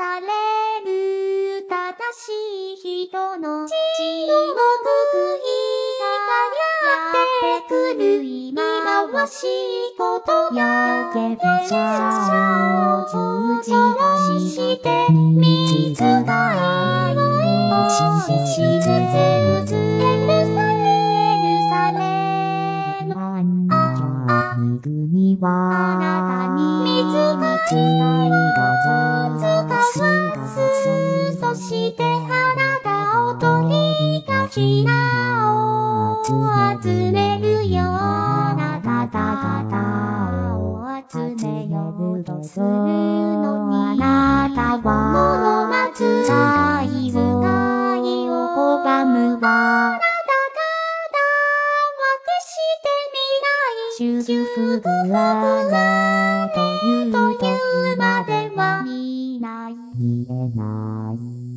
される正しい人の血の報いがやってくる今はしいことやけどじゃを十字架にして水が愛を信じてエルサレルサレルなんじゃ国はあなたに水が水が取りがちなを集めるよあなた方を集めようとするのにあなたはもの待つ愛を拝むわあなた方分けしてみない主婦ぐられというというまでは見ない言えない